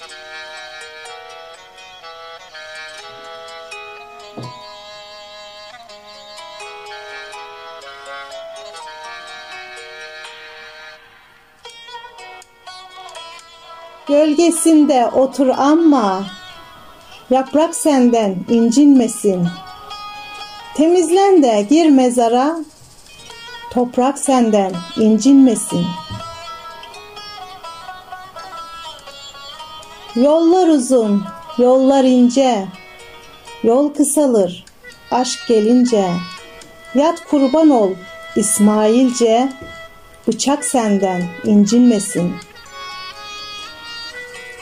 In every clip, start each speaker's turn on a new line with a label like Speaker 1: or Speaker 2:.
Speaker 1: Gölgesinde otur ama yaprak senden incinmesin. Temizlen de gir mezara, toprak senden incinmesin.'' Yollar uzun, yollar ince, yol kısalır, aşk gelince. Yat kurban ol İsmailce, bıçak senden incinmesin.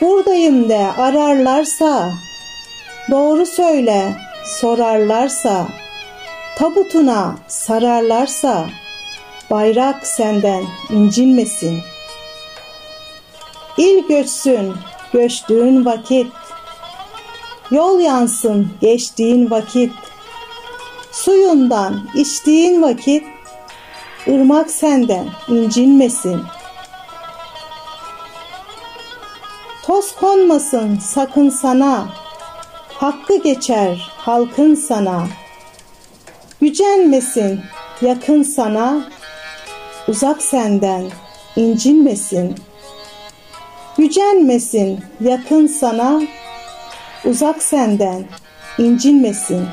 Speaker 1: Buradayım de ararlarsa, doğru söyle sorarlarsa, tabutuna sararlarsa, bayrak senden incinmesin. İl göçsün göçtüğün vakit, yol yansın geçtiğin vakit, suyundan içtiğin vakit, ırmak senden incinmesin. Toz konmasın sakın sana, hakkı geçer halkın sana. Gücenmesin yakın sana, uzak senden incinmesin. Gücenmesin yakın sana, uzak senden incinmesin.''